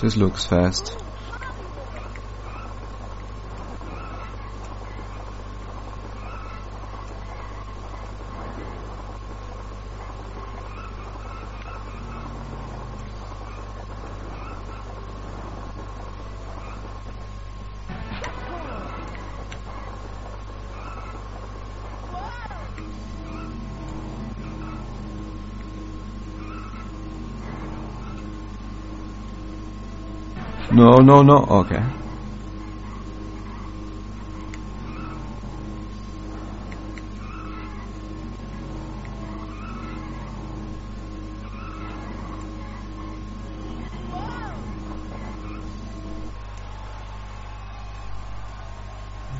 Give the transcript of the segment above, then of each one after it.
This looks fast. No, no, no. Okay.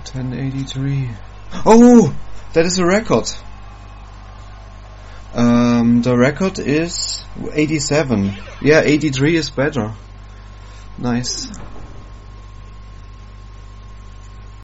Ten eighty three. Oh, that is a record. Um, the record is eighty seven. Yeah, eighty three is better. Nice.